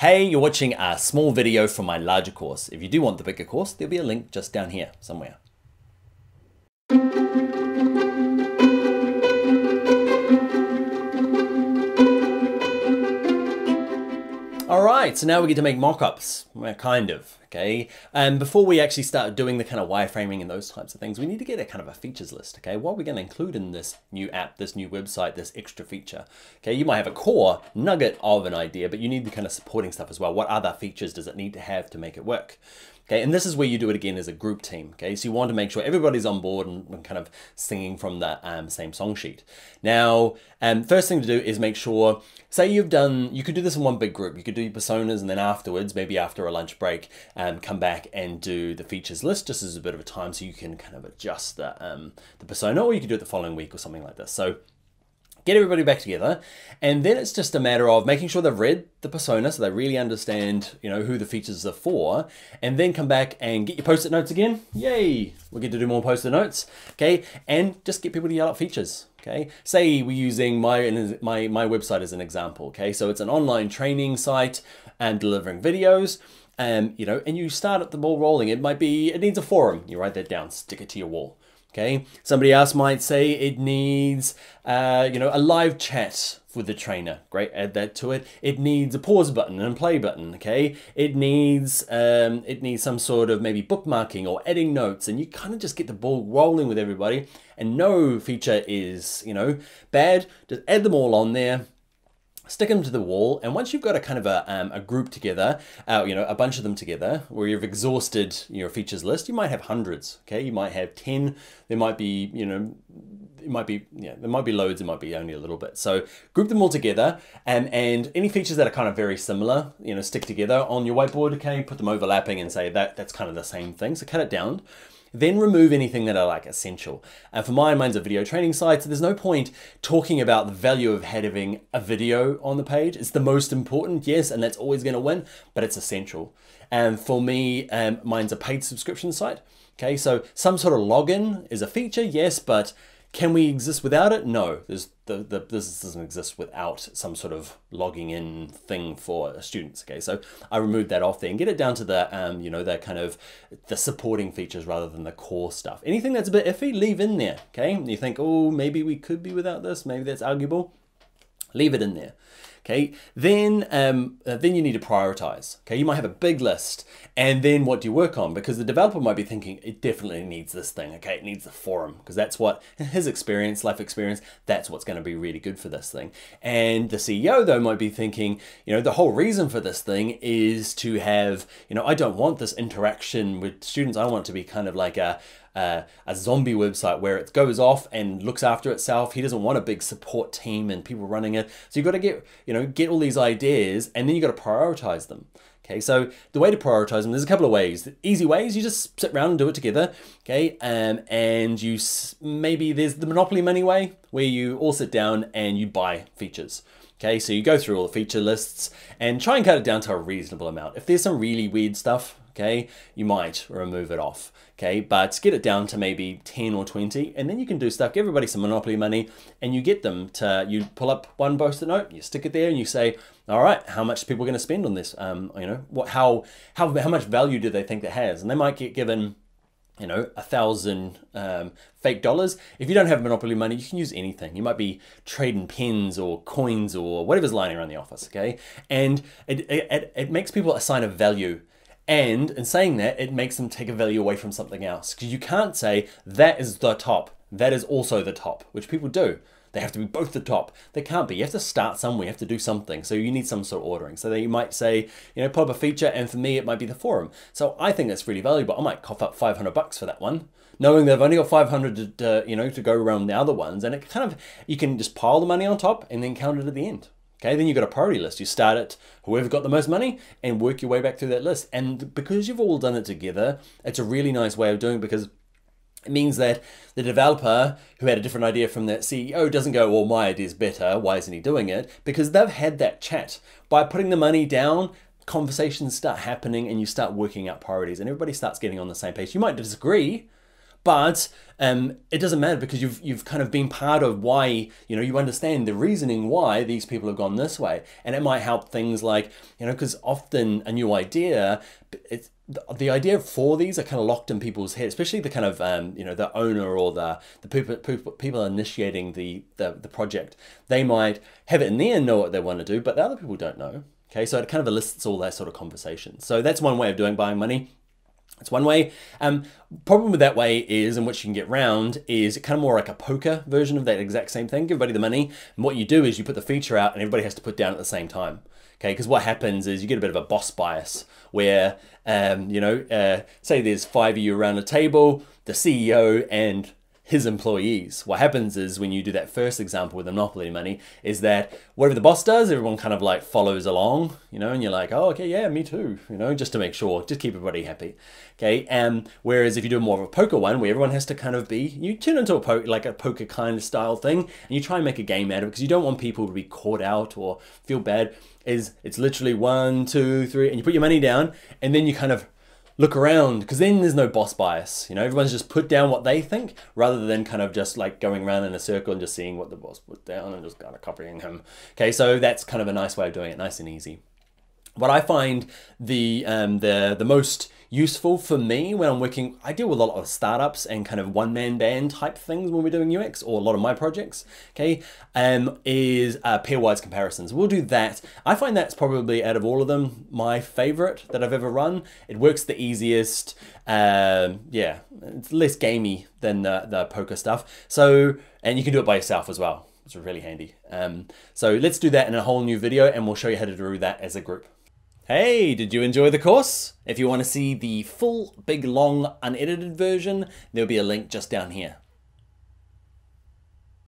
Hey, you're watching a small video from my larger course. If you do want the bigger course, there'll be a link just down here somewhere. All right, so now we get to make mock-ups, well, kind of, okay? And before we actually start doing the kind of wireframing and those types of things, we need to get a kind of a features list, okay? What are we gonna include in this new app, this new website, this extra feature? Okay, you might have a core nugget of an idea, but you need the kind of supporting stuff as well. What other features does it need to have to make it work? Okay, and this is where you do it again as a group team. Okay, so you want to make sure everybody's on board and, and kind of singing from the um, same song sheet. Now, um, first thing to do is make sure, say you've done, you could do this in one big group. You could do personas and then afterwards, maybe after a lunch break, um, come back and do the features list just as a bit of a time so you can kind of adjust the, um, the persona or you could do it the following week or something like this. So get everybody back together and then it's just a matter of making sure they've read the persona so they really understand you know who the features are for and then come back and get your post-it notes again. Yay! We get to do more post-it notes okay? And just get people to yell out features okay? Say we're using my my my website as an example okay? So it's an online training site and delivering videos um you know and you start at the ball rolling. It might be it needs a forum. You write that down stick it to your wall Okay, somebody else might say it needs, uh, you know, a live chat with the trainer. Great, add that to it. It needs a pause button and play button. Okay, it needs, um, it needs some sort of maybe bookmarking or adding notes, and you kind of just get the ball rolling with everybody. And no feature is, you know, bad. Just add them all on there stick them to the wall, and once you've got a kind of a, um, a group together, uh, you know, a bunch of them together, where you've exhausted your features list, you might have hundreds, okay? You might have 10, there might be, you know, it might be, yeah, there might be loads, it might be only a little bit. So group them all together, and, and any features that are kind of very similar, you know, stick together on your whiteboard, okay? Put them overlapping and say that that's kind of the same thing, so cut it down. Then remove anything that are like essential. And for mine, mine's a video training site, so there's no point talking about the value of having a video on the page. It's the most important, yes, and that's always gonna win, but it's essential. And for me, um, mine's a paid subscription site. Okay, so some sort of login is a feature, yes, but can we exist without it? No, There's, the, the business doesn't exist without some sort of logging in thing for students. Okay, so I removed that off there and get it down to the, um, you know, the kind of the supporting features rather than the core stuff. Anything that's a bit iffy, leave in there. Okay, you think, oh, maybe we could be without this. Maybe that's arguable. Leave it in there. Okay, then um, uh, then you need to prioritize. Okay, you might have a big list, and then what do you work on? Because the developer might be thinking it definitely needs this thing. Okay, it needs the forum because that's what his experience, life experience, that's what's going to be really good for this thing. And the CEO though might be thinking, you know, the whole reason for this thing is to have, you know, I don't want this interaction with students. I want it to be kind of like a uh, a zombie website where it goes off and looks after itself. He doesn't want a big support team and people running it. So you've got to get, you know, get all these ideas and then you've got to prioritize them. Okay, so the way to prioritize them, there's a couple of ways. The easy ways, you just sit around and do it together. Okay, um, and you maybe there's the monopoly money way where you all sit down and you buy features. Okay, so you go through all the feature lists and try and cut it down to a reasonable amount. If there's some really weird stuff, okay, you might remove it off, okay, but get it down to maybe 10 or 20, and then you can do stuff, give everybody some Monopoly money, and you get them to, you pull up one post-it note, you stick it there, and you say, all right, how much people going to spend on this? Um, you know, what, how, how, how much value do they think it has? And they might get given, you know, a thousand um, fake dollars. If you don't have Monopoly money, you can use anything. You might be trading pens or coins or whatever's lying around the office, okay? And it, it, it makes people assign a value and in saying that, it makes them take a value away from something else. Because you can't say that is the top, that is also the top, which people do. They have to be both the top. They can't be. You have to start somewhere. You have to do something. So you need some sort of ordering. So that you might say, you know, put up a feature, and for me, it might be the forum. So I think that's really valuable. I might cough up 500 bucks for that one, knowing that I've only got 500 to, you know, to go around the other ones. And it kind of, you can just pile the money on top and then count it at the end. Okay, then you've got a priority list. You start at whoever got the most money and work your way back through that list. And because you've all done it together, it's a really nice way of doing it because it means that the developer who had a different idea from the CEO doesn't go, well, my idea is better. Why isn't he doing it? Because they've had that chat. By putting the money down, conversations start happening and you start working out priorities and everybody starts getting on the same page. You might disagree, But um, it doesn't matter because you've you've kind of been part of why you know you understand the reasoning why these people have gone this way, and it might help things like you know because often a new idea it's the the idea for these are kind of locked in people's head, especially the kind of um, you know the owner or the the people people, people initiating the, the the project. They might have it in there and know what they want to do, but the other people don't know. Okay, so it kind of elicits all that sort of conversation. So that's one way of doing buying money. It's one way. Um, problem with that way is, in which you can get round, is kind of more like a poker version of that exact same thing. Give everybody the money, and what you do is you put the feature out, and everybody has to put down at the same time. Okay, because what happens is you get a bit of a boss bias where, um, you know, uh, say there's five of you around a table, the CEO and his employees. What happens is when you do that first example with the monopoly money is that whatever the boss does, everyone kind of like follows along, you know, and you're like, oh, okay, yeah, me too, you know, just to make sure, just keep everybody happy. Okay. And whereas if you do more of a poker one where everyone has to kind of be, you turn into a poker, like a poker kind of style thing, and you try and make a game out of it because you don't want people to be caught out or feel bad. Is it's literally one, two, three, and you put your money down, and then you kind of look around because then there's no boss bias. You know, everyone's just put down what they think rather than kind of just like going around in a circle and just seeing what the boss put down and just kind of copying him. Okay, so that's kind of a nice way of doing it, nice and easy. What I find the um, the the most useful for me when I'm working. I deal with a lot of startups and kind of one man band type things when we're doing UX or a lot of my projects. Okay, um, is uh, pairwise comparisons. We'll do that. I find that's probably out of all of them my favorite that I've ever run. It works the easiest. Um, yeah, it's less gamey than the, the poker stuff. So and you can do it by yourself as well. It's really handy. Um, so let's do that in a whole new video and we'll show you how to do that as a group. Hey, did you enjoy the course? If you want to see the full, big, long, unedited version, there'll be a link just down here.